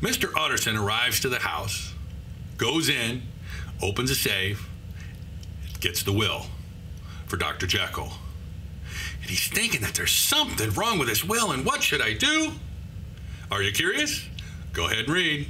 Mr. Utterson arrives to the house, goes in, opens a safe, gets the will for Dr. Jekyll. And he's thinking that there's something wrong with his will, and what should I do? Are you curious? Go ahead and read.